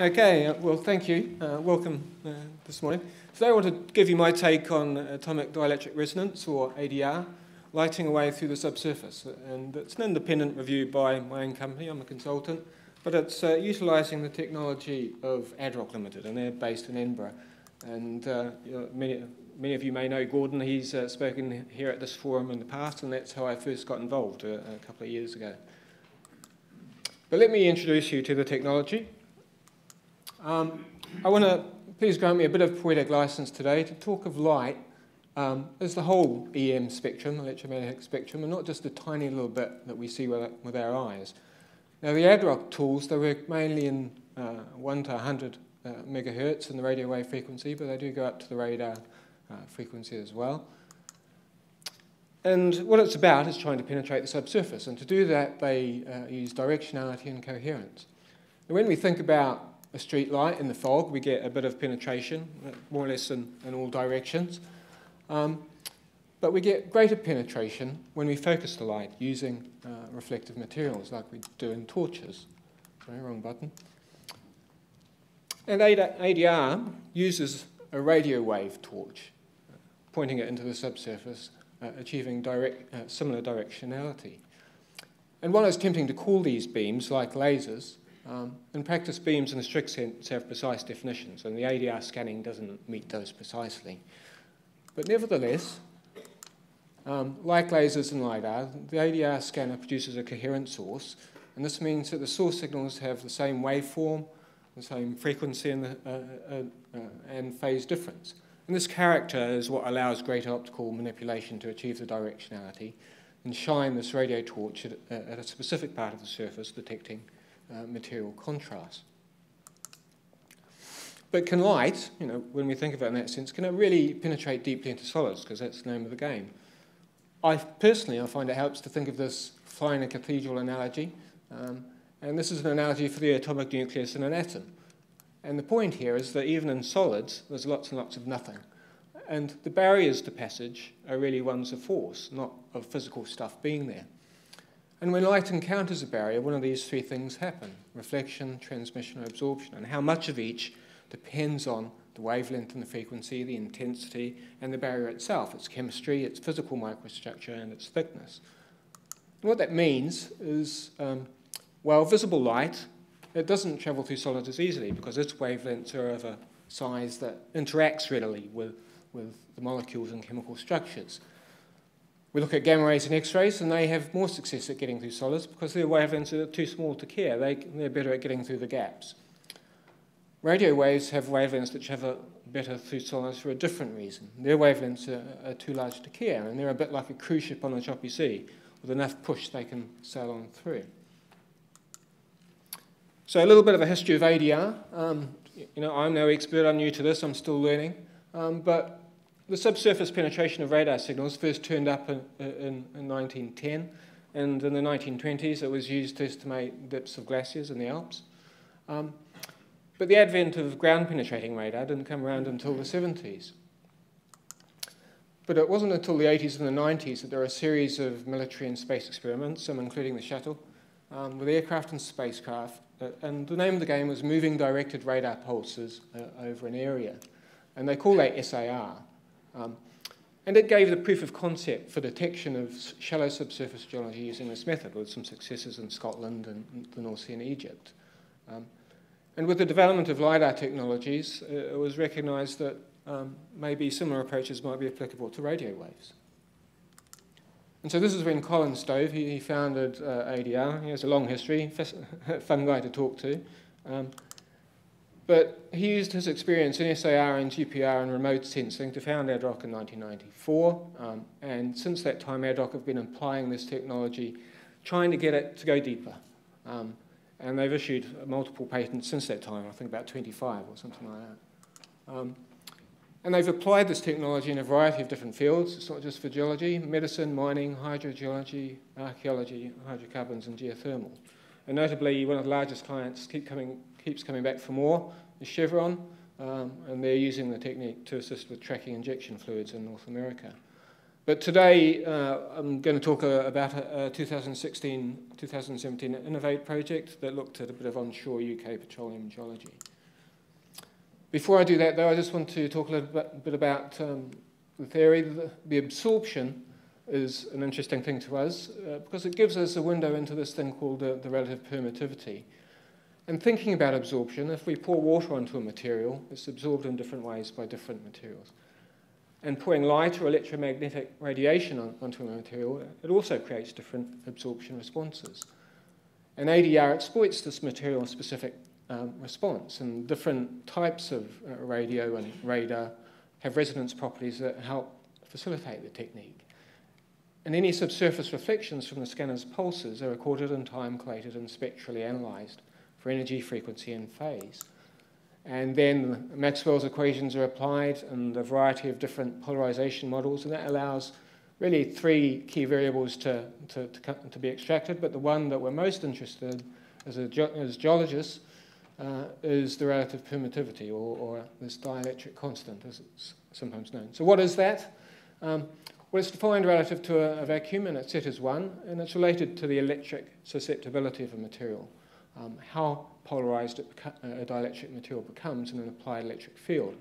Okay, uh, well, thank you. Uh, welcome uh, this morning. Today I want to give you my take on atomic dielectric resonance, or ADR, lighting away through the subsurface. And it's an independent review by my own company, I'm a consultant, but it's uh, utilising the technology of Adrok Limited, and they're based in Edinburgh. And uh, you know, many, many of you may know Gordon, he's spoken here at this forum in the past, and that's how I first got involved a couple of years ago. But let me introduce you to the technology. Um, I want to please grant me a bit of poetic license today to talk of light um, as the whole EM spectrum, electromagnetic spectrum, and not just a tiny little bit that we see with, with our eyes. Now, the Adrok tools, they work mainly in uh, 1 to 100 uh, megahertz in the radio wave frequency, but they do go up to the radar uh, frequency as well. And what it's about is trying to penetrate the subsurface. And to do that, they uh, use directionality and coherence. And when we think about a street light in the fog, we get a bit of penetration, more or less in, in all directions. Um, but we get greater penetration when we focus the light using uh, reflective materials like we do in torches. Sorry, wrong button. And ADR uses a radio wave torch, pointing it into the subsurface uh, achieving direct, uh, similar directionality. And while it's tempting to call these beams like lasers, um, in practice, beams in a strict sense have precise definitions, and the ADR scanning doesn't meet those precisely. But nevertheless, um, like lasers and LiDAR, the ADR scanner produces a coherent source, and this means that the source signals have the same waveform, the same frequency, and, the, uh, uh, uh, and phase difference. And this character is what allows greater optical manipulation to achieve the directionality and shine this radio torch at, at a specific part of the surface, detecting uh, material contrast. But can light, you know, when we think of it in that sense, can it really penetrate deeply into solids? Because that's the name of the game. I personally, I find it helps to think of this flying a cathedral analogy. Um, and this is an analogy for the atomic nucleus in an atom. And the point here is that even in solids, there's lots and lots of nothing. And the barriers to passage are really ones of force, not of physical stuff being there. And when light encounters a barrier, one of these three things happen reflection, transmission, or absorption. And how much of each depends on the wavelength and the frequency, the intensity, and the barrier itself, its chemistry, its physical microstructure, and its thickness. And what that means is, um, well, visible light it doesn't travel through solids as easily because its wavelengths are of a size that interacts readily with, with the molecules and chemical structures. We look at gamma rays and X-rays, and they have more success at getting through solids because their wavelengths are too small to care. They, they're better at getting through the gaps. Radio waves have wavelengths that travel better through solids for a different reason. Their wavelengths are, are too large to care, and they're a bit like a cruise ship on a choppy sea. With enough push, they can sail on through. So a little bit of a history of ADR. Um, you know, I'm no expert, I'm new to this, I'm still learning. Um, but the subsurface penetration of radar signals first turned up in, in, in 1910, and in the 1920s it was used to estimate depths of glaciers in the Alps. Um, but the advent of ground penetrating radar didn't come around until the 70s. But it wasn't until the 80s and the 90s that there were a series of military and space experiments, some including the shuttle, um, with aircraft and spacecraft uh, and the name of the game was Moving Directed Radar Pulses uh, over an area. And they call that SAR. Um, and it gave the proof of concept for detection of shallow subsurface geology using this method, with some successes in Scotland and the North Sea and Egypt. Um, and with the development of LiDAR technologies, uh, it was recognized that um, maybe similar approaches might be applicable to radio waves. And so this is when Colin Stove, he, he founded uh, ADR. He has a long history, fun guy to talk to. Um, but he used his experience in SAR and GPR and remote sensing to found Adrok in 1994. Um, and since that time, Adrok have been applying this technology, trying to get it to go deeper. Um, and they've issued multiple patents since that time, I think about 25 or something like that. Um, and they've applied this technology in a variety of different fields. It's not just for geology, medicine, mining, hydrogeology, archaeology, hydrocarbons, and geothermal. And notably, one of the largest clients keep coming, keeps coming back for more is Chevron, um, and they're using the technique to assist with tracking injection fluids in North America. But today, uh, I'm going to talk uh, about a, 2016-2017 Innovate project that looked at a bit of onshore UK petroleum geology. before I do that, though, I just want to talk a little bit, about um, the theory. The, the, absorption is an interesting thing to us uh, because it gives us a window into this thing called the relative permittivity. And thinking about absorption, if we pour water onto a material, it's absorbed in different ways by different materials. And pouring light or electromagnetic radiation on, onto a material, it also creates different absorption responses. And ADR exploits this material-specific um, response, and different types of uh, radio and radar have resonance properties that help facilitate the technique. And any subsurface reflections from the scanner's pulses are recorded in time, collated, and spectrally analysed for energy, frequency, and phase. And then Maxwell's equations are applied and a variety of different polarization models, and that allows really three key variables to, to, to, to be extracted, but the one that we're most interested in as, a, as geologists uh, is the relative permittivity, or, or, this dielectric constant, as it's sometimes known. So what is that? Um, well, it's defined relative to a, a, vacuum, and it's set as 1, and it's related to the electric susceptibility of a material, um, how polarized a dielectric material becomes in an applied electric field.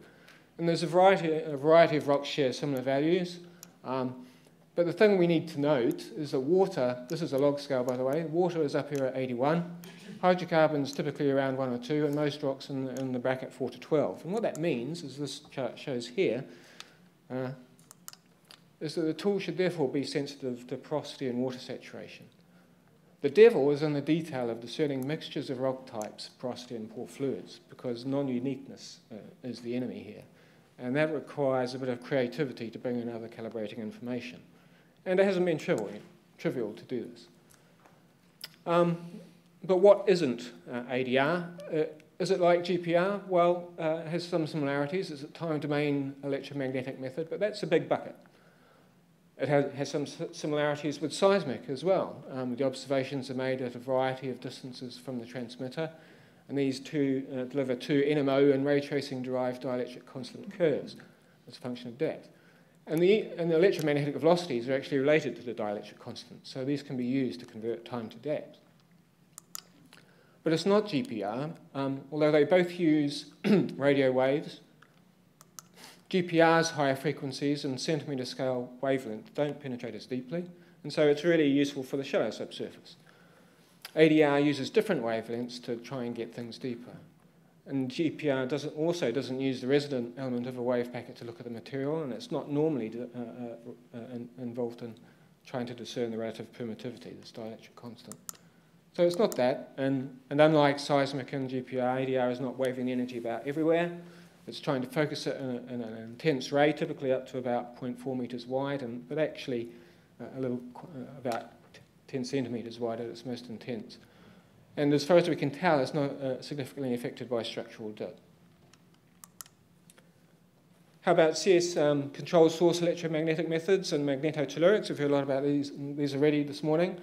And there's a variety, a variety of rocks share similar values. Um, but the thing we need to note is that water, this is a log scale by the way, water is up here at 81, hydrocarbons typically around 1 or 2, and most rocks in, in the bracket 4 to 12. And what that means, as this chart shows here, uh, is that the tool should therefore be sensitive to porosity and water saturation. The devil is in the detail of discerning mixtures of rock types, porosity and pore fluids, because non-uniqueness uh, is the enemy here. And that requires a bit of creativity to bring in other calibrating information. And it hasn't been trivial, trivial to do this. Um, but what isn't uh, ADR? Uh, is it like GPR? Well, uh, it has some similarities. It's a time domain electromagnetic method, but that's a big bucket. It has, has some similarities with seismic as well. Um, the observations are made at a variety of distances from the transmitter, and these two uh, deliver two NMO and ray tracing derived dielectric constant curves as a function of depth. And the, and the electromagnetic velocities are actually related to the dielectric constant, so these can be used to convert time to depth. But it's not GPR, um, although they both use radio waves. GPR's higher frequencies and centimetre scale wavelength don't penetrate as deeply, and so it's really useful for the shallow subsurface. ADR uses different wavelengths to try and get things deeper. And GPR doesn't, also doesn't use the resonant element of a wave packet to look at the material, and it's not normally uh, uh, uh, involved in trying to discern the relative permittivity, this dielectric constant. So it's not that, and, and unlike seismic and GPR, ADR is not waving energy about everywhere. It's trying to focus it in, a, in an intense ray, typically up to about 0.4 meters wide, and, but actually uh, a little, uh, about 10 centimeters wide at its most intense. And as far as we can tell, it's not uh, significantly affected by structural dip. How about CS um, control source electromagnetic methods and magnetotellurics? We've heard a lot about these, these already this morning.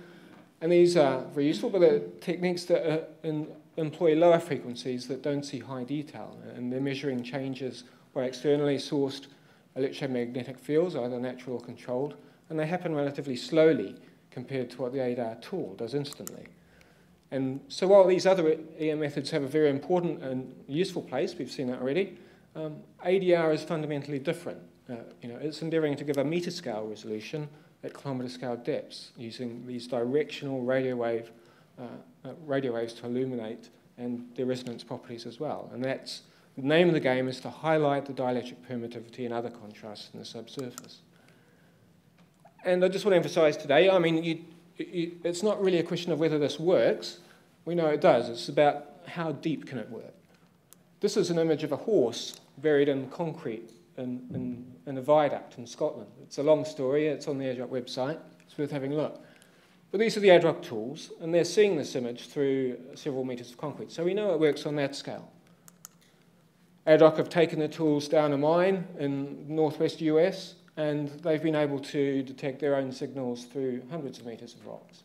And these are very useful, but they're techniques that are in, employ lower frequencies that don't see high detail, and they're measuring changes by externally sourced electromagnetic fields, either natural or controlled, and they happen relatively slowly compared to what the ADR tool does instantly. And so while these other EM methods have a very important and useful place, we've seen that already, um, ADR is fundamentally different. Uh, you know, it's endeavoring to give a meter scale resolution at kilometre scale depths using these directional radio wave Uh, uh, radio waves to illuminate and their resonance properties as well. And that's the name of the game is to highlight the dielectric permittivity and other contrasts in the subsurface. And I just want to emphasize today, I mean, you, you, it's not really a question of whether this works. We know it does. It's about how deep can it work. This is an image of a horse buried in concrete in, in, in a viaduct in Scotland. It's a long story. It's on the Adrok website. It's worth having a look. But these are the Adrok tools, and they're seeing this image through several meters of concrete. So we know it works on that scale. Adrok have taken the tools down a mine in northwest US, and they've been able to detect their own signals through hundreds of meters of rocks.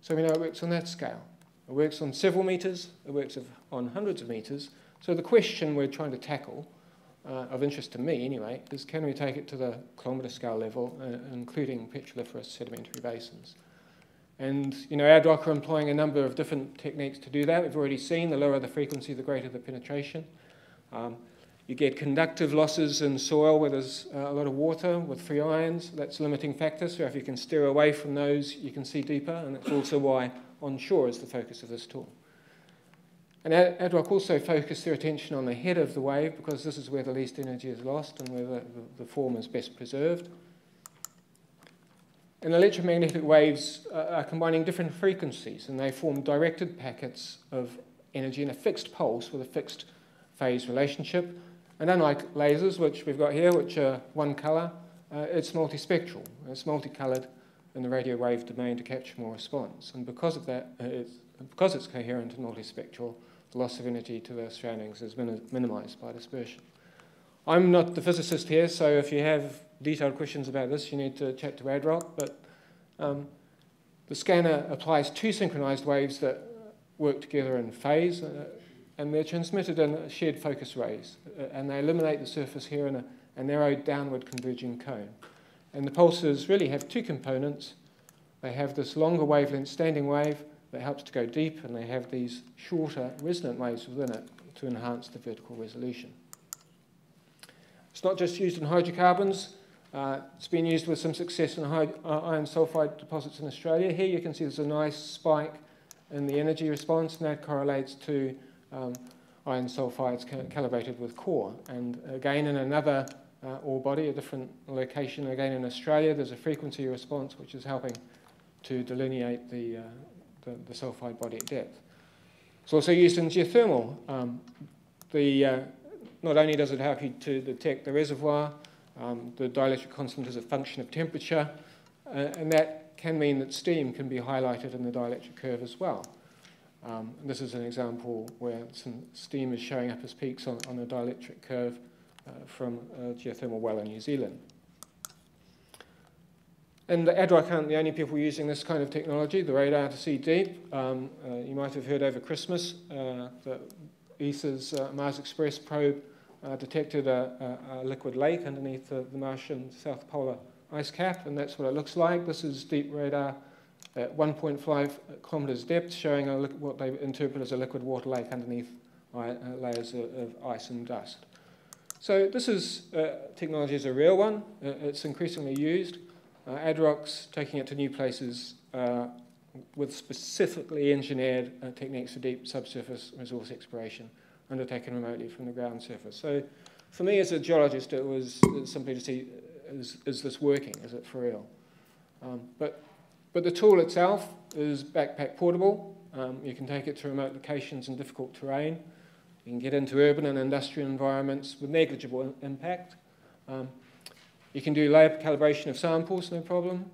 So we know it works on that scale. It works on several meters, it works on hundreds of meters. So the question we're trying to tackle uh, of interest to me anyway, is can we take it to the kilometre scale level, uh, including petroliferous sedimentary basins? And you know, Adrok are employing a number of different techniques to do that. We've already seen the lower the frequency, the greater the penetration. Um, you get conductive losses in soil where there's uh, a lot of water with free ions. That's limiting factor. So if you can steer away from those, you can see deeper. And that's also why onshore is the focus of this tool. And Adrok also focused their attention on the head of the wave because this is where the least energy is lost and where the, the form is best preserved. And electromagnetic waves are combining different frequencies and they form directed packets of energy in a fixed pulse with a fixed phase relationship. And unlike lasers, which we've got here, which are one colour, uh, it's multispectral. It's multicoloured in the radio wave domain to capture more response. And because of that, uh, it's, because it's coherent and multispectral, the loss of energy to the surroundings is min minimised by dispersion. I'm not the physicist here, so if you have detailed questions about this, you need to chat to Adrok, but um, the scanner applies two synchronized waves that work together in phase, uh, and they're transmitted in shared focus rays, uh, and they illuminate the surface here in a, a narrow downward converging cone. And the pulses really have two components. They have this longer wavelength standing wave that helps to go deep, and they have these shorter resonant waves within it to enhance the vertical resolution. It's not just used in hydrocarbons. Uh, it's been used with some success in high, uh, iron sulfide deposits in Australia. Here you can see there's a nice spike in the energy response, and that correlates to um, iron sulfides ca calibrated with core. And again, in another uh, ore body, a different location, again in Australia, there's a frequency response which is helping to delineate the, uh, the, the, sulfide body at depth. It's also used in geothermal. Um, the, uh, not only does it help you to detect the reservoir, um, the dielectric constant is a function of temperature, uh, and that can mean that steam can be highlighted in the dielectric curve as well. Um, this is an example where some steam is showing up as peaks on, on a dielectric curve uh, from a geothermal well in New Zealand. And the Adrok aren't the only people using this kind of technology, the radar to see deep. Um, uh, you might have heard over Christmas uh, that ESA's uh, Mars Express probe uh, detected a, a, a, liquid lake underneath the, the, Martian South Polar ice cap, and that's what it looks like. This is deep radar at 1.5 kilometres depth, showing a, what they interpret as a liquid water lake underneath uh, layers of, of, ice and dust. So this is uh, technology is a real one. Uh, it's increasingly used. Uh, Adrok's taking it to new places uh, with specifically engineered uh, techniques for deep subsurface resource exploration undertaken remotely from the ground surface. So for me as a geologist, it was simply to see, is, is this working? Is it for real? Um, but, but the tool itself is backpack portable. Um, you can take it to remote locations in difficult terrain. You can get into urban and industrial environments with negligible impact. Um, you can do lab calibration of samples, no problem.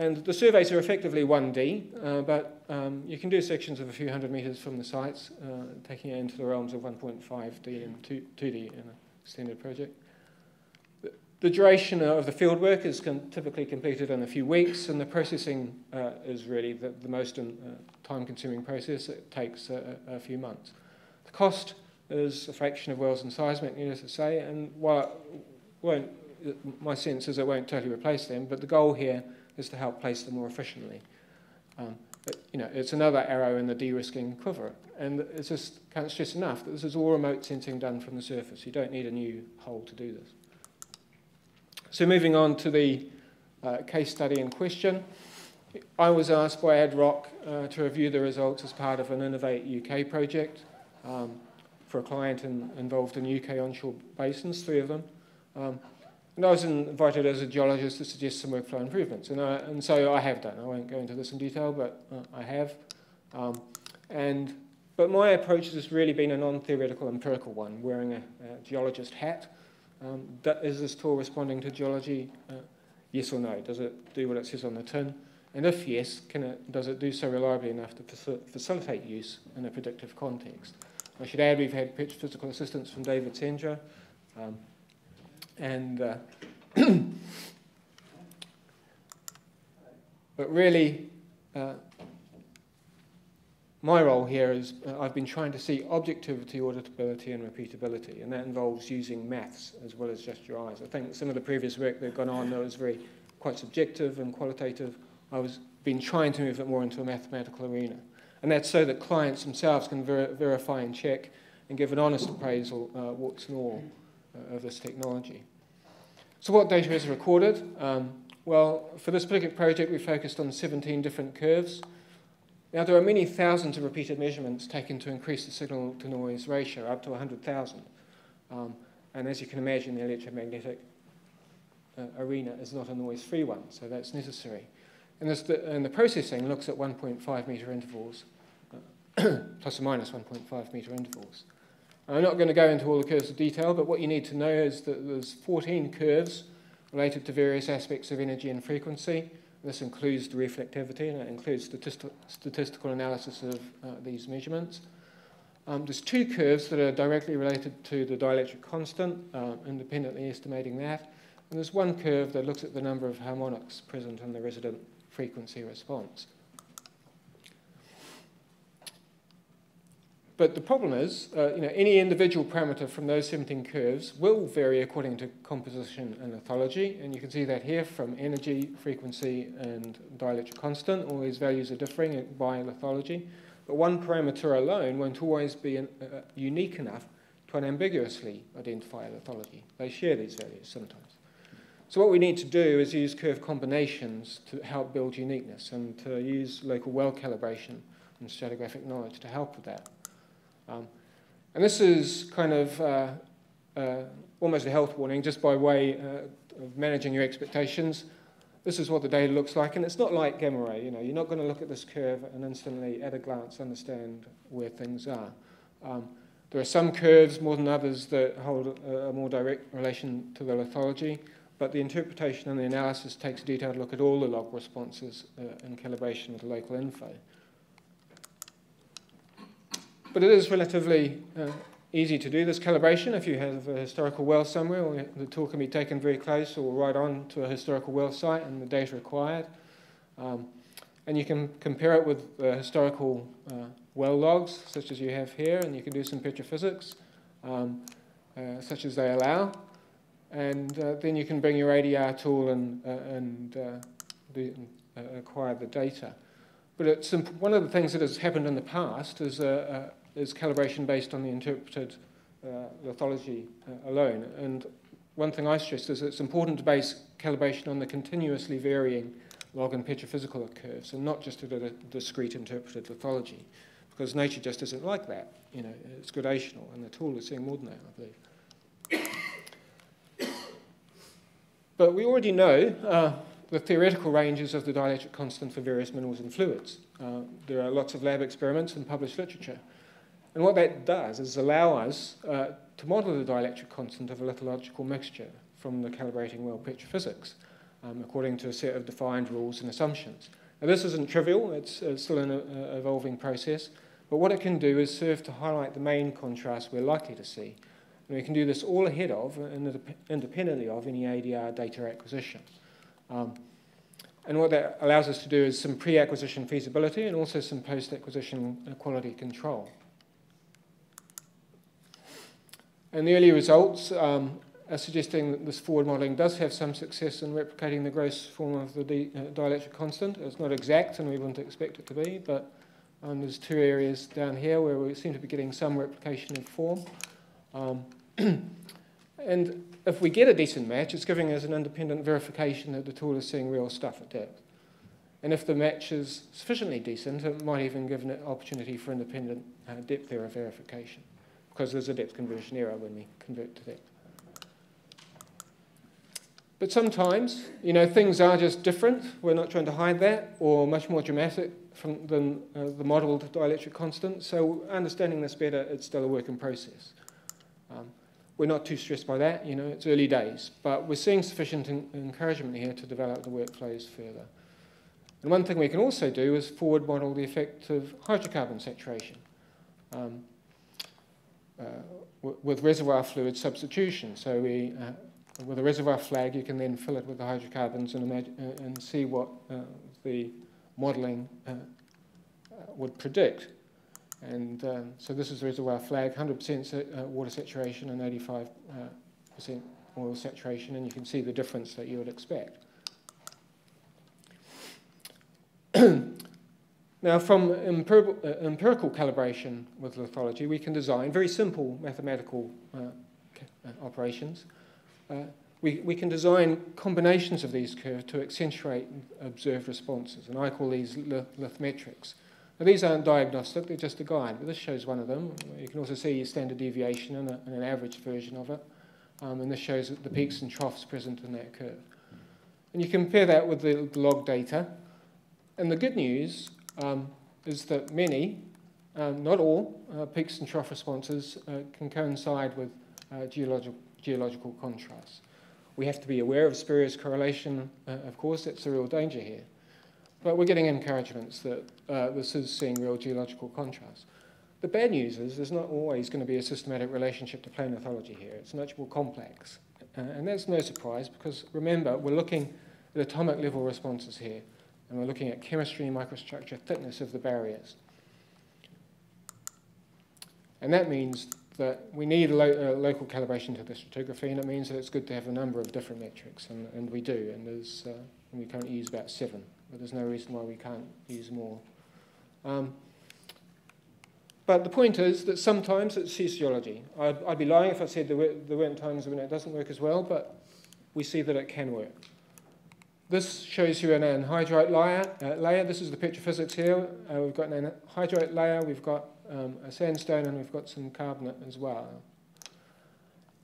And the surveys are effectively 1D, uh, but um, you can do sections of a few hundred metres from the sites, uh, taking it into the realms of 1.5D and 2, d in an extended project. The, duration of the fieldwork is typically completed in a few weeks, and the processing uh, is really the, the most uh, time-consuming process. It takes a, a, few months. The cost is a fraction of wells and seismic, needless to say, and while it won't, my sense is it won't totally replace them, but the goal here is to help place them more efficiently. Um, you know, it's another arrow in the de-risking quiver. And it's just, can't stress enough that this is all remote sensing done from the surface. You don't need a new hole to do this. So moving on to the uh, case study in question. I was asked by Adrok uh, to review the results as part of an Innovate UK project um, for a client in, involved in UK onshore basins, three of them. Um, and I was invited as a geologist to suggest some workflow improvements. And, I, and so I have done. I won't go into this in detail, but uh, I have. Um, and, but my approach has really been a non-theoretical empirical one, wearing a, a geologist hat. Um, that, is this tool responding to geology? Uh, yes or no? Does it do what it says on the tin? And if yes, can it, does it do so reliably enough to facilitate use in a predictive context? I should add we've had physical assistance from David Sendra, um, and uh, but really, uh, my role here is uh, I've been trying to see objectivity, auditability, and repeatability, and that involves using maths as well as just your eyes. I think some of the previous work that gone on there was very quite subjective and qualitative. I was been trying to move it more into a mathematical arena, and that's so that clients themselves can ver verify and check and give an honest appraisal, uh, warts and all, uh, of this technology. So what data is recorded? Um, well, for this particular project, we focused on 17 different curves. Now, there are many thousands of repeated measurements taken to increase the signal-to-noise ratio, up to 100,000. Um, and as you can imagine, the electromagnetic uh, arena is not a noise-free one, so that's necessary. And, this, the, and the processing looks at 1.5 meter intervals, uh, plus or minus 1.5 meter intervals. I'm not going to go into all the curves in detail, but what you need to know is that there's 14 curves related to various aspects of energy and frequency. This includes the reflectivity and it includes statisti statistical analysis of uh, these measurements. Um, there's two curves that are directly related to the dielectric constant, uh, independently estimating that. And there's one curve that looks at the number of harmonics present in the resonant frequency response. But the problem is, uh, you know, any individual parameter from those 17 curves will vary according to composition and lithology, and you can see that here from energy, frequency, and dielectric constant. All these values are differing by lithology, but one parameter alone won't always be uh, unique enough to unambiguously identify a lithology. They share these values sometimes. So what we need to do is use curve combinations to help build uniqueness and to use local well calibration and stratigraphic knowledge to help with that. Um, and this is kind of uh, uh, almost a health warning, just by way uh, of managing your expectations. This is what the data looks like, and it's not like gamma ray. You know, you're not going to look at this curve and instantly, at a glance, understand where things are. Um, there are some curves more than others that hold a, a more direct relation to the lithology, but the interpretation and the analysis takes a detailed look at all the log responses uh, and calibration the local info. But it is relatively uh, easy to do this calibration if you have a historical well somewhere, or the tool can be taken very close or right on to a historical well site and the data acquired. Um, and you can compare it with uh, historical uh, well logs, such as you have here, and you can do some petrophysics, um, uh, such as they allow. And uh, then you can bring your ADR tool and, uh, and do, acquire the data. But it's one of the things that has happened in the past is a, is calibration based on the interpreted uh, lithology uh, alone. And one thing I stress is it's important to base calibration on the continuously varying log and petrophysical curves and not just at a discrete interpreted lithology because nature just isn't like that. You know, it's gradational and the tool is seeing more than that, I believe. but we already know uh, the theoretical ranges of the dielectric constant for various minerals and fluids. Uh, there are lots of lab experiments and published literature. And what that does is allow us uh, to model the dielectric constant of a lithological mixture from the calibrating well petrophysics, um, according to a set of defined rules and assumptions. Now, this isn't trivial, it's, uh, still an uh, evolving process, but what it can do is serve to highlight the main contrast we're likely to see. And we can do this all ahead of and independently of any ADR data acquisition. Um, and what that allows us to do is some pre-acquisition feasibility and also some post-acquisition quality control. And the early results um, are suggesting that this forward modelling does have some success in replicating the gross form of the uh, dielectric constant. It's not exact, and we wouldn't expect it to be, but um, there's two areas down here where we seem to be getting some replication of form. Um, and if we get a decent match, it's giving us an independent verification that the tool is seeing real stuff at depth. And if the match is sufficiently decent, it might even give an opportunity for independent uh, depth error verification because there's a depth conversion error when we convert to depth. But sometimes, you know, things are just different. We're not trying to hide that, or much more dramatic from, than uh, the modeled dielectric constant. So understanding this better, it's still a work in process. Um, we're not too stressed by that, you know, it's early days. But we're seeing sufficient encouragement here to develop the workflows further. And one thing we can also do is forward model the effect of hydrocarbon saturation. Um, Uh, with reservoir fluid substitution. So we, uh, with a reservoir flag, you can then fill it with the hydrocarbons and, uh, and see what the modelling would predict. And um, so this is the reservoir flag, 100% water saturation and 85% oil saturation, and you can see the difference that you would expect. Now, from empirical, uh, empirical, calibration with lithology, we can design very simple mathematical uh, uh, operations. Uh, we, we can design combinations of these curves to accentuate observed responses, and I call these lithmetrics. Now, these aren't diagnostic, they're just a guide, but this shows one of them. You can also see standard deviation and, a, and an average version of it, um, and this shows the peaks and troughs present in that curve. And you compare that with the log data, and the good news um, is that many, um, not all, uh, peaks and trough responses uh, can coincide with uh, geological, geological contrasts. We have to be aware of spurious correlation, uh, of course, that's a real danger here. But we're getting encouragements that uh, this is seeing real geological contrast. The bad news is there's not always going to be a systematic relationship to plane here. It's much more complex. Uh, and that's no surprise because remember, we're looking at atomic level responses here and we're looking at chemistry, microstructure, thickness of the barriers. And that means that we need lo uh, local calibration to the stratigraphy, and it means that it's good to have a number of different metrics, and, and we do, and there's, uh, we currently use about seven, but there's no reason why we can't use more. Um, but the point is that sometimes it's sociology. I'd, I'd be lying if I said there, were, there weren't times when it doesn't work as well, but we see that it can work. This shows you an anhydrite layer. Uh, layer. This is the petrophysics here. Uh, we've got an anhydrite layer, we've got um, a sandstone, and we've got some carbonate as well.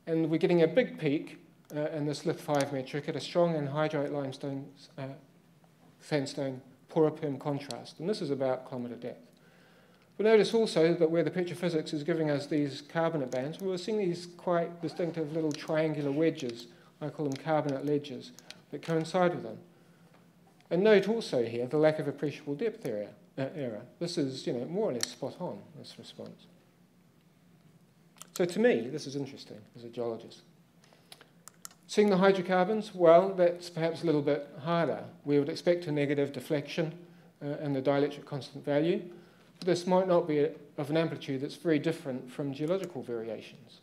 And we're getting a big peak uh, in this lith 5 metric at a strong anhydrite limestone uh, sandstone poroperm contrast. And this is about kilometre depth. But notice also that where the petrophysics is giving us these carbonate bands, we're seeing these quite distinctive little triangular wedges. I call them carbonate ledges that coincide with them. And note also here the lack of appreciable depth area, uh, error. This is, you know, more or less spot on, this response. So to me, this is interesting as a geologist. Seeing the hydrocarbons, well, that's perhaps a little bit harder. We would expect a negative deflection uh, in the dielectric constant value. But this might not be a, of an amplitude that's very different from geological variations.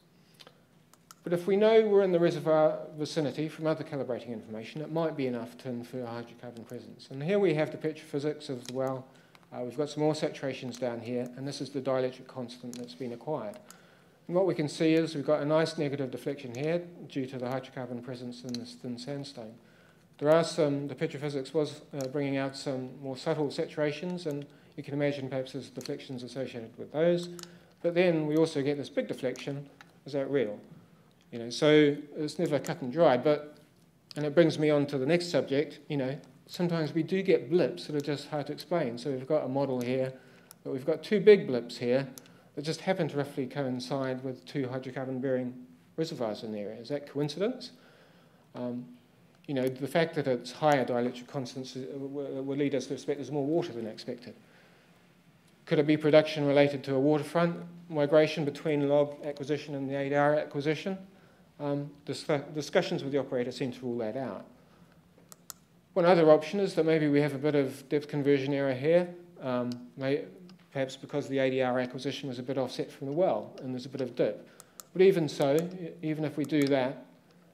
But if we know we're in the reservoir vicinity from other calibrating information, it might be enough to infer hydrocarbon presence. And here we have the petrophysics of the well. Uh, we've got some more saturations down here, and this is the dielectric constant that's been acquired. And what we can see is we've got a nice negative deflection here due to the hydrocarbon presence in this thin sandstone. There are some, the petrophysics was uh, bringing out some more subtle saturations, and you can imagine perhaps there's deflections associated with those. But then we also get this big deflection. Is that real? You know, so it's never cut and dry. But, and it brings me on to the next subject, you know, sometimes we do get blips that are just hard to explain. So we've got a model here, but we've got two big blips here that just happen to roughly coincide with two hydrocarbon-bearing reservoirs in the area. Is that coincidence? Um, you know, the fact that it's higher dielectric constants uh, will lead us to expect there's more water than expected. Could it be production related to a waterfront migration between log acquisition and the ADR acquisition? Um, discussions with the operator seem to rule that out. One other option is that maybe we have a bit of depth conversion error here, um, may, perhaps because the ADR acquisition was a bit offset from the well and there's a bit of dip. But even so, even if we do that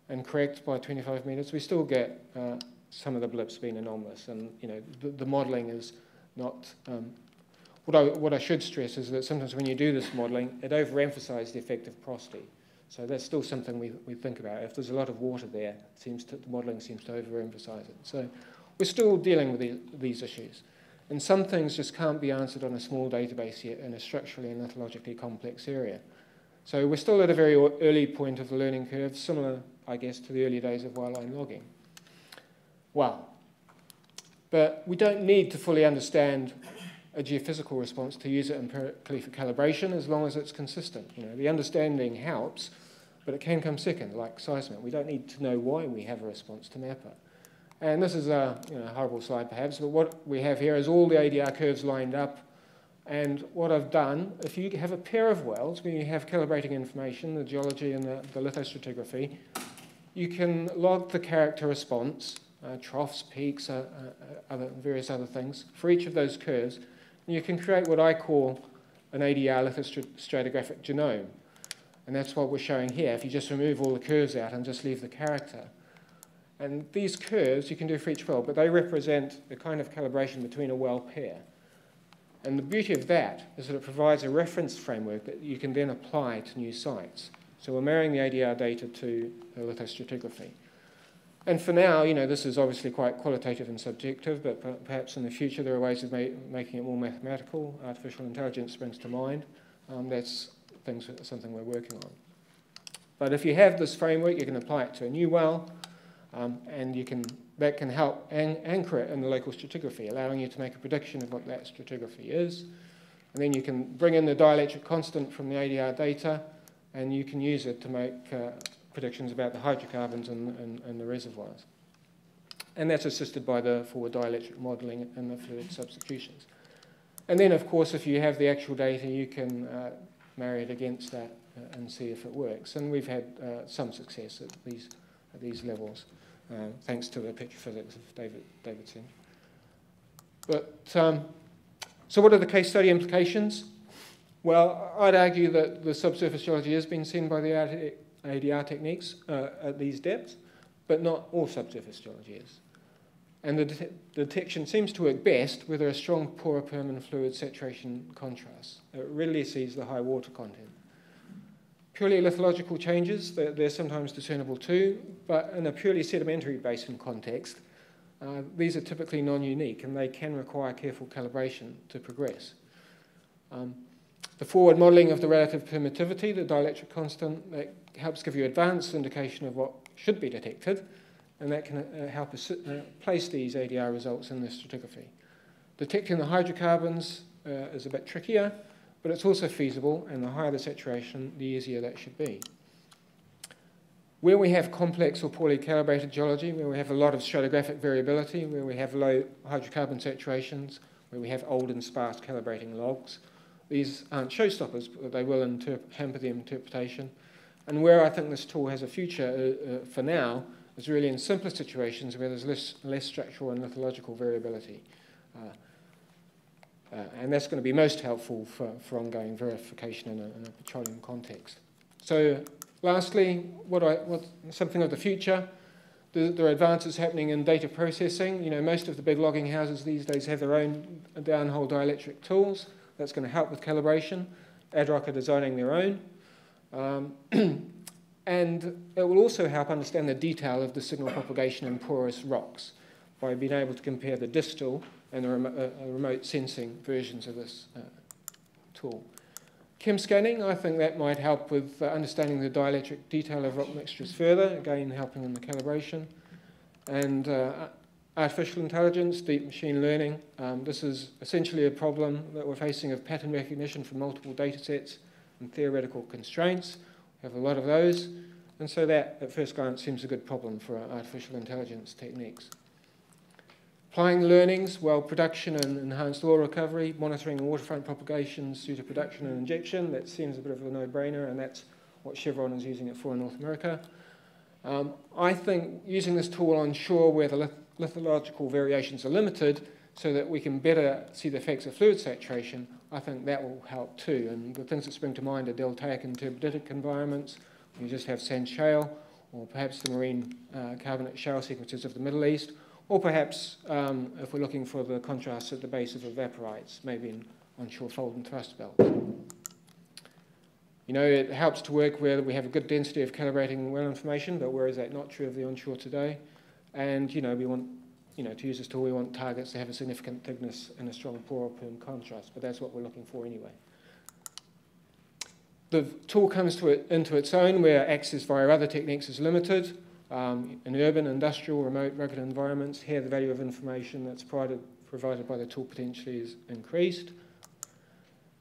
and correct by 25 metres, we still get uh, some of the blips being anomalous. And you know, the, the modelling is not. Um, what I, what I should stress is that sometimes when you do this modelling, it overemphasises the effect of porosity. So that's still something we, we think about. If there's a lot of water there, seems to, the modelling seems to overemphasize it. So we're still dealing with the, these issues. And some things just can't be answered on a small database yet in a structurally and lithologically complex area. So we're still at a very early point of the learning curve, similar, I guess, to the early days of wireline logging. Well, but we don't need to fully understand a geophysical response to use it empirically for calibration as long as it's consistent. You know, the understanding helps, but it can come second, like seismic. We don't need to know why we have a response to map it. And this is a you know, horrible slide perhaps, but what we have here is all the ADR curves lined up. And what I've done, if you have a pair of wells where you have calibrating information, the geology and the, the lithostratigraphy, you can log the character response, uh, troughs, peaks, uh, uh, other, various other things, for each of those curves, you can create what I call an ADR lithostratigraphic genome. And that's what we're showing here. If you just remove all the curves out and just leave the character. And these curves you can do for each well, but they represent the kind of calibration between a well pair. And the beauty of that is that it provides a reference framework that you can then apply to new sites. So we're marrying the ADR data to the lithostratigraphy. And for now, you know, this is obviously quite qualitative and subjective, but perhaps in the future there are ways of ma making it more mathematical. Artificial intelligence springs to mind. Um, that's things, something we're working on. But if you have this framework, you can apply it to a new well, um, and you can, that can help an anchor it in the local stratigraphy, allowing you to make a prediction of what that stratigraphy is. And then you can bring in the dielectric constant from the ADR data, and you can use it to make uh, predictions about the hydrocarbons and, and, and, the reservoirs. And that's assisted by the forward dielectric modelling and the fluid substitutions. And then, of course, if you have the actual data, you can uh, marry it against that uh, and see if it works. And we've had uh, some success at these, at these levels, uh, thanks to the petrophysics of David Davidson. But um, so, what are the case study implications? Well, I'd argue that the subsurface geology has been seen by the ADR techniques uh, at these depths, but not all subsurface geology is. And the, det the, detection seems to work best with a strong poorer permanent fluid saturation contrast. It readily sees the high water content. Purely lithological changes, they're, they're sometimes discernible too, but in a purely sedimentary basin context, uh, these are typically non-unique and they can require careful calibration to progress. Um, the forward modelling of the relative permittivity, the dielectric constant, that helps give you advanced indication of what should be detected, and that can uh, help us uh, place these ADR results in the stratigraphy. Detecting the hydrocarbons uh, is a bit trickier, but it's also feasible, and the higher the saturation, the easier that should be. Where we have complex or poorly calibrated geology, where we have a lot of stratigraphic variability, where we have low hydrocarbon saturations, where we have old and sparse calibrating logs, these aren't showstoppers, but they will hamper the interpretation. And where I think this tool has a future uh, uh, for now is really in simpler situations where there's less, less structural and lithological variability. Uh, uh, and that's going to be most helpful for, for ongoing verification in a, in a petroleum context. So lastly, what, I, what something of the future, the, there are advances happening in data processing. You know, most of the big logging houses these days have their own downhole dielectric tools. That's going to help with calibration. Adrok are designing their own. Um, and it will also help understand the detail of the signal propagation in porous rocks by being able to compare the distal and the rem uh, remote sensing versions of this uh, tool. Chem scanning, I think that might help with uh, understanding the dielectric detail of rock mixtures further, again helping in the calibration. And uh, artificial intelligence, deep machine learning. Um, this is essentially a problem that we're facing of pattern recognition from multiple data sets and theoretical constraints. We have a lot of those. And so that, at first glance, seems a good problem for artificial intelligence techniques. Applying learnings, well, production and enhanced oil recovery, monitoring waterfront propagations due to production and injection, that seems a bit of a no-brainer, and that's what Chevron is using it for in North America. Um, I think using this tool on shore where the lithological variations are limited so that we can better see the effects of fluid saturation, I think that will help too. And the things that spring to mind are deltaic and turbiditic environments. You just have sand shale, or perhaps the marine uh, carbonate shale sequences of the Middle East, or perhaps um, if we're looking for the contrasts at the base of evaporites, maybe in onshore fold and thrust belts. You know, it helps to work where we have a good density of calibrating well information, but where is that not true of the onshore today? And, you know, we want, you know, to use this tool, we want targets to have a significant thickness and a strong pore perm contrast, but that's what we're looking for anyway. The tool comes to it, into its own where access via other techniques is limited. Um, in urban, industrial, remote, rugged environments, here the value of information that's provided, provided by the tool potentially is increased.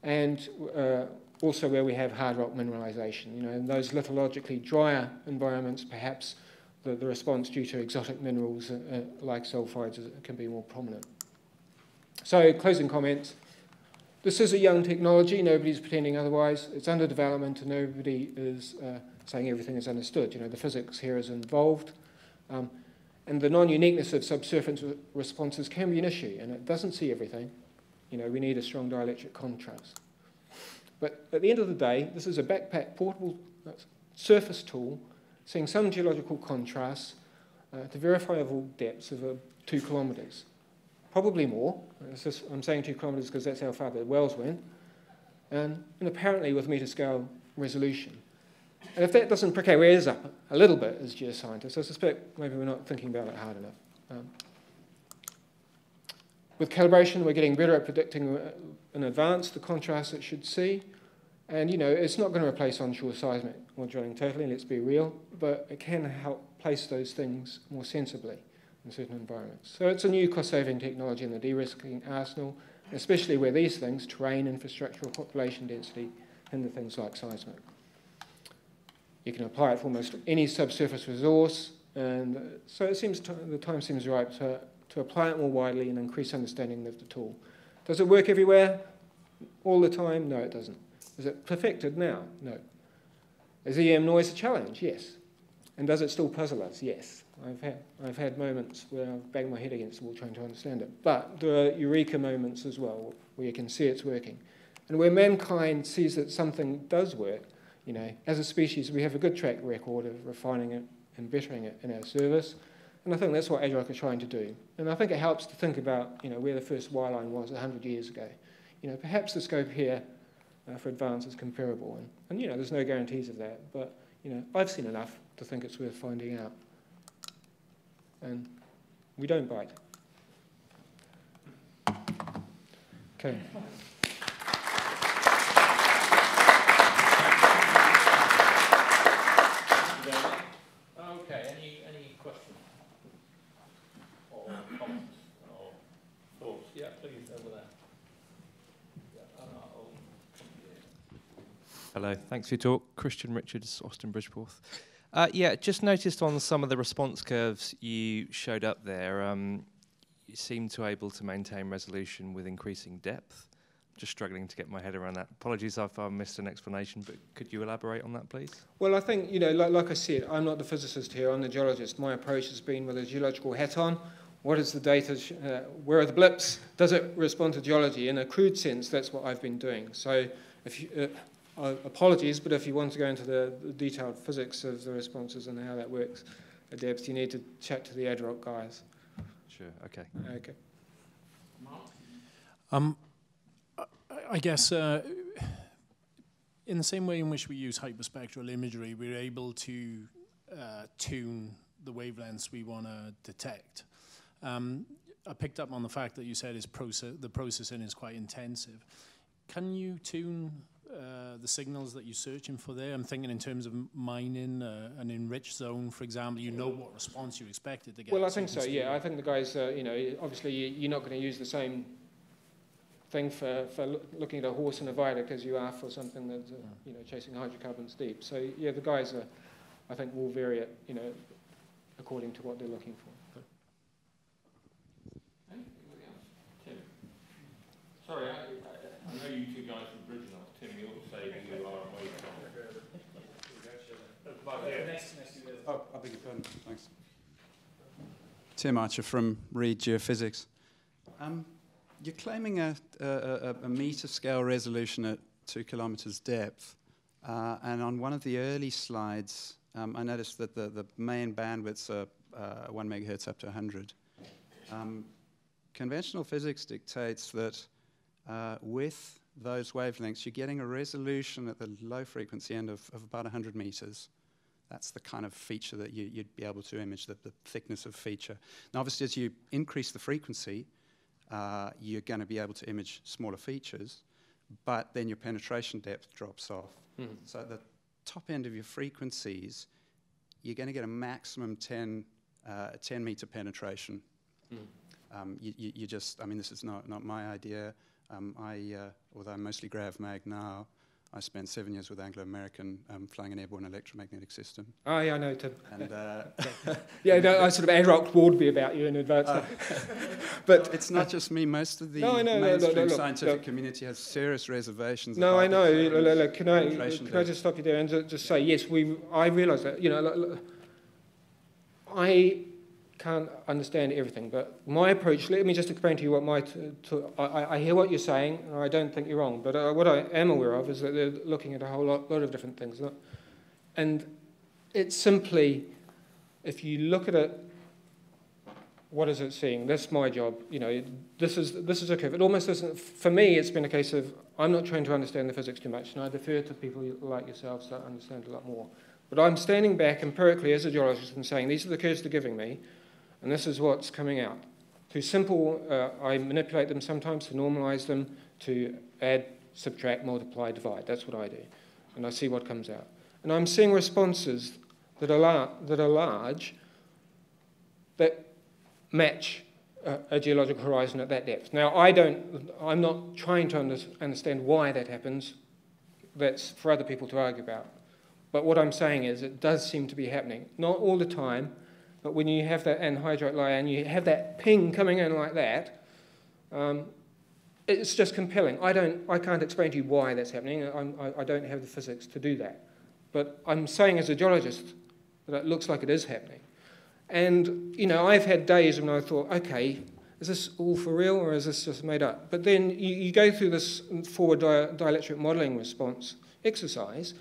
And uh, also where we have hard rock mineralization. You know, in those lithologically drier environments, perhaps the, the response due to exotic minerals uh, uh, like sulfides can be more prominent. So, closing comments. This is a young technology. Nobody's pretending otherwise. It's under development, and nobody is uh, saying everything is understood. You know, the physics here is involved. Um, and the non-uniqueness of subsurface responses can be an issue, and it doesn't see everything. You know, we need a strong dielectric contrast. But at the end of the day, this is a backpack portable uh, surface tool seeing some geological contrasts uh, to verifiable depths of uh, two kilometres. probably more. Just, I'm saying two kilometres because that's how far the wells went. And, and apparently with metre scale resolution. And if that doesn't prick our ears up a little bit as geoscientists, I suspect maybe we're not thinking about it hard enough. Um, with calibration, we're getting better at predicting uh, in advance the contrast it should see. And, you know, it's not going to replace onshore seismic or drilling totally, let's be real, but it can help place those things more sensibly in certain environments. So it's a new cost-saving technology in the de-risking arsenal, especially where these things, terrain, infrastructure, or population density, hinder things like seismic. You can apply it for almost any subsurface resource, and uh, so it seems the time seems right to, to apply it more widely and increase understanding of the tool. Does it work everywhere? All the time? No, it doesn't. Is it perfected now? No. Is EM noise a challenge? Yes. And does it still puzzle us? Yes. I've had, I've had moments where I've banged my head against the wall trying to understand it. But there are eureka moments as well where you can see it's working. And where mankind sees that something does work, you know, as a species, we have a good track record of refining it and bettering it in our service. And I think that's what Adrok are trying to do. And I think it helps to think about, you know, where the first wireline was 100 years ago. You know, perhaps the scope here uh, for advance is comparable. And, and, you know, there's no guarantees of that. But, you know, I've seen enough to think it's worth finding out. And we don't bite. Okay any, any questions? Or comments or thoughts? Yeah, please, over there. Hello, thanks for your talk. Christian Richards, Austin Bridgeporth. Uh, yeah, just noticed on some of the response curves you showed up there, um, you seem to able to maintain resolution with increasing depth. Just struggling to get my head around that. Apologies if I missed an explanation, but could you elaborate on that, please? Well, I think, you know, like, like I said, I'm not the physicist here, I'm the geologist. My approach has been with a geological hat on. What is the data? Uh, where are the blips? Does it respond to geology? In a crude sense, that's what I've been doing. So if you, uh, uh, apologies, but if you want to go into the, the, detailed physics of the responses and how that works at depth, you need to chat to the Adrok guys. Sure, okay. Okay. Um, I guess uh, in the same way in which we use hyperspectral imagery, we're able to uh, tune the wavelengths we want to detect. Um, I picked up on the fact that you said is process the processing is quite intensive. Can you tune uh, the signals that you're searching for there? I'm thinking in terms of mining uh, an enriched zone, for example. You know what response you expected to get. Well, I think so. Yeah, I think the guys, uh, you know, obviously you're not going to use the same thing for, for looking at a horse in a viaduct as you are for something that's, uh, you know, chasing hydrocarbons deep. So, yeah, the guys, are, I think, will vary it, you know, according to what they're looking for. Sorry, I, I, know you two guys from Bridgenock. Tim, you ought to say who you are and where you're from. Oh, I beg your pardon. Thanks. Tim Archer from Reed Geophysics. Um, you're claiming a, a, a, meter scale resolution at two kilometers depth. Uh, and on one of the early slides, um, I noticed that the, the main bandwidths are uh, 1 megahertz up to 100. Um, conventional physics dictates that uh, with those wavelengths, you're getting a resolution at the low frequency end of, of about 100 meters. That's the kind of feature that you, would be able to image, the, the thickness of feature. Now, obviously, as you increase the frequency, uh, you're going to be able to image smaller features, but then your penetration depth drops off. Mm. So at the top end of your frequencies, you're going to get a maximum 10, uh, 10 meter penetration. Mm. Um, you, you, you, just, I mean, this is not, not my idea. Um, I, uh, although I'm mostly Grav Mag now, I spent seven years with Anglo American um, flying an airborne electromagnetic system. Oh, yeah, I know, Tim. And, uh, yeah, no, I sort of Adrok warned me about you in advance. Uh, but it's not just me. Most of the no, no, mainstream no, no, scientific community has serious reservations. No, I know. Can I, can I just stop you there and just say, yes, we, I realise that, you know, I can't understand everything, but my approach, let me just explain to you what my, I, hear what you're saying, and I don't think you're wrong, but uh, what I am aware of is that they're looking at a whole lot, lot of different things. And it's simply, if you look at it what is it seeing? That's my job. You know, this is this is a curve. It almost doesn't. For me, it's been a case of I'm not trying to understand the physics too much, and I defer to people like yourselves that understand a lot more. But I'm standing back empirically as a geologist and saying these are the curves they're giving me, and this is what's coming out. Through simple, uh, I manipulate them sometimes to normalize them, to add, subtract, multiply, divide. That's what I do, and I see what comes out. And I'm seeing responses that are, that are large that match a, a, geological horizon at that depth. Now, I don't, I'm not trying to under, understand why that happens. That's for other people to argue about. But what I'm saying is it does seem to be happening. Not all the time, but when you have that anhydrite layer and you have that ping coming in like that, um, it's just compelling. I, don't, I can't explain to you why that's happening. I, I don't have the physics to do that. But I'm saying as a geologist that it looks like it is happening. And, you know, I've had days when I thought, okay, is this all for real or is this just made up? But then you, you go through this forward di dielectric modeling response exercise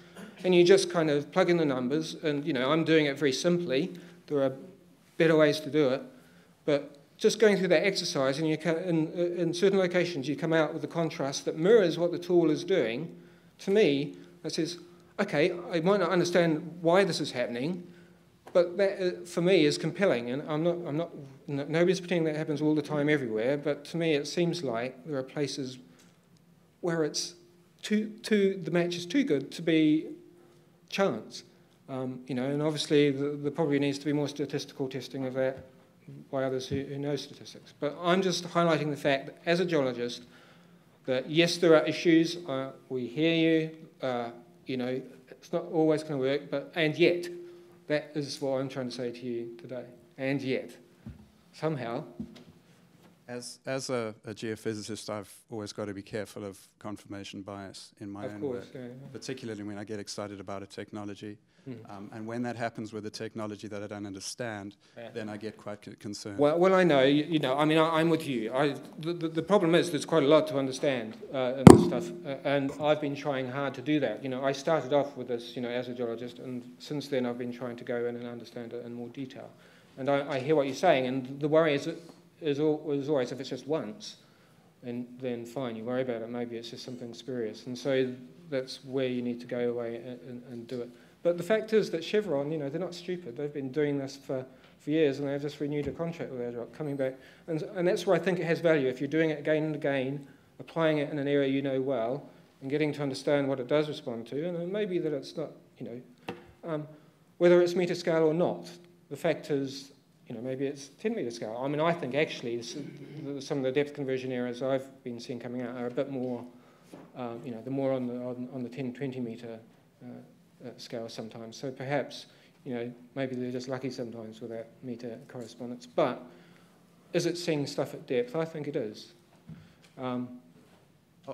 and you just kind of plug in the numbers. And, you know, I'm doing it very simply. There are better ways to do it. But just going through that exercise, and you can, in, in certain locations, you come out with a contrast that mirrors what the tool is doing. To me, that says, okay, I might not understand why this is happening, but that, uh, for me, is compelling. And I'm not, I'm not, nobody's pretending that happens all the time everywhere, but to me, it seems like there are places where it's too, too, the match is too good to be chance. Um, you know, and obviously, there probably needs to be more statistical testing of that by others who, who know statistics. But I'm just highlighting the fact that as a geologist, that yes, there are issues. Uh, we hear you. Uh, you know, it's not always going to work, but and yet, that is what I'm trying to say to you today. And yet, somehow. As, as a, a geophysicist, I've always got to be careful of confirmation bias in my own course, work, yeah, yeah. particularly when I get excited about a technology. Mm. Um, and when that happens with a technology that I don't understand, Yeah. then I get quite c- concerned. Well, well, I know. You, you know, I mean, I, I'm with you. I, the, the, the problem is there's quite a lot to understand uh, in this stuff, uh, and I've been trying hard to do that. You know, I started off with this, you know, as a geologist, and since then I've been trying to go in and understand it in more detail. And I, I hear what you're saying, and the worry is, is, al- is always if it's just once, and then fine, you worry about it. Maybe it's just something spurious, and so that's where you need to go away and, and, and do it. But the fact is that Chevron, you know, they're not stupid. They've been doing this for, for years, and they've just renewed a contract with Adrok, coming back. And, and that's where I think it has value. If you're doing it again and again, applying it in an area you know well, and getting to understand what it does respond to, and maybe that it's not, you know, um, whether it's meter scale or not, the fact is, you know, maybe it's 10 meter scale. I mean, I think actually some of the depth conversion errors I've been seeing coming out are a bit more, um, you know, the more on the, on, on the 10, 20 meter uh, uh, scale sometimes. So perhaps, you know, maybe they're just lucky sometimes with that meter correspondence. But is it seeing stuff at depth? I think it is. Um,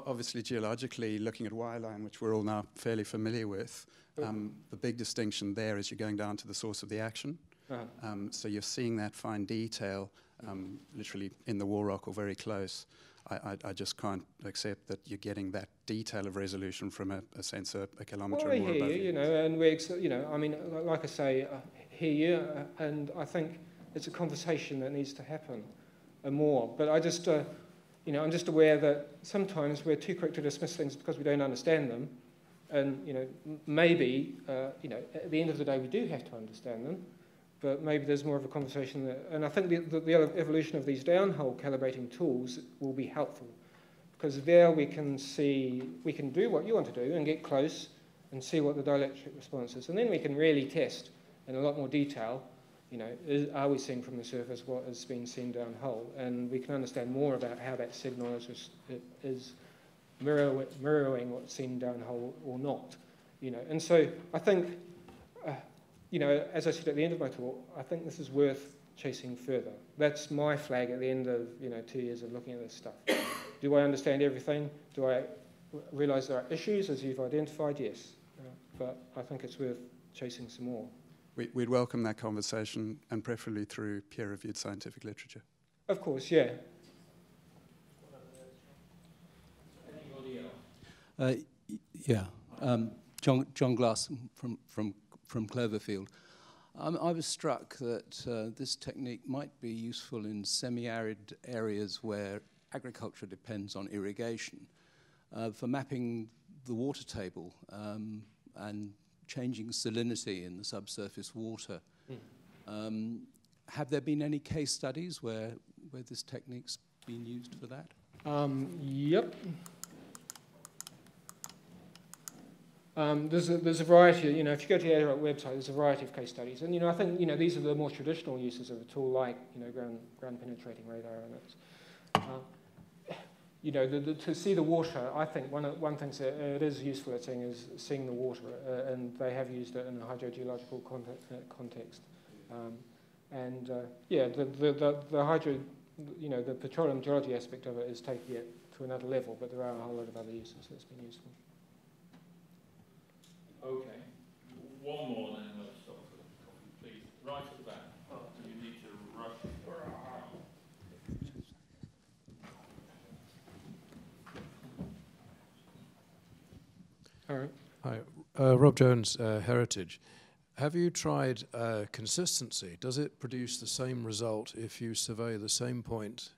Obviously, geologically, looking at wireline, which we're all now fairly familiar with, um, the big distinction there is you're going down to the source of the action. uh, Um, so you're seeing that fine detail um, literally in the wall rock or very close. I, I, I just can't accept that you're getting that detail of resolution from a, a sensor a kilometre well, or more hear above you, you know, and we, ex- you know, I mean, like I say, I hear you, uh, and I think it's a conversation that needs to happen more. But I just, uh, you know, I'm just aware that sometimes we're too quick to dismiss things because we don't understand them, and you know, maybe, uh, you know, at the end of the day, we do have to understand them. But maybe there's more of a conversation that, and I think the, the, the evolution of these downhole calibrating tools will be helpful because there we can see, we can do what you want to do and get close and see what the dielectric response is. And then we can really test in a lot more detail, you know, is, are we seeing from the surface what is being seen downhole? And we can understand more about how that signal is, is mirror, mirroring what's seen downhole or not, you know. And so I think, you know, as I said at the end of my talk, I think this is worth chasing further. That's my flag at the end of, you know, two years of looking at this stuff. Do I understand everything? Do I realise there are issues, as you've identified? Yes. Uh, but I think it's worth chasing some more. We, we'd welcome that conversation and preferably through peer-reviewed scientific literature. Of course, yeah. Uh, yeah, um, John, John Glass from, from, from Cloverfield. Um, I was struck that uh, this technique might be useful in semi-arid areas where agriculture depends on irrigation uh, for mapping the water table um, and changing salinity in the subsurface water. Mm. Um, have there been any case studies where, where this technique's been used for that? Um, yep. Um, there's, a, there's a variety, you know, if you go to the Adrok website, there's a variety of case studies. And, you know, I think, you know, these are the more traditional uses of a tool like, you know, ground, ground penetrating radar. And it's, uh, you know, the, the, to see the water, I think one, of, one thing that it is useful at seeing is seeing the water. Uh, and they have used it in a hydrogeological context. Uh, context. Um, and, uh, yeah, the, the, the, the hydro, you know, the petroleum geology aspect of it is taking it to another level, but there are a whole lot of other uses that's been useful. Okay. One more and then let's stop for coffee, please. Right at the back. You need to rush. All right. Hi, uh, Rob Jones, uh, Heritage. Have you tried uh, consistency? Does it produce the same result if you survey the same point,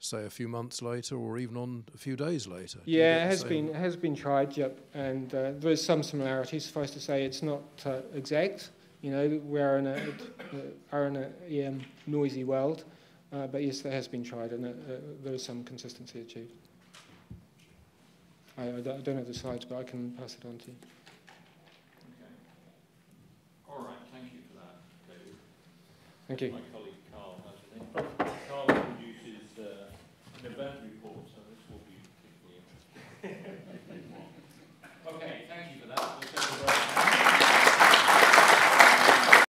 say a few months later, or even on a few days later? Do Yeah, it has same- been it has been tried. Yep, and uh, there's some similarities. Suffice to say, it's not uh, exact. You know, we're in a uh, are in a um, noisy world, uh, but yes, that has been tried, and uh, uh, there is some consistency achieved. I, I don't I don't have the slides, but I can pass it on to you. Okay. All right, thank you for that, David. Thank you. My colleague Carl has an interest. Carl produces uh, an event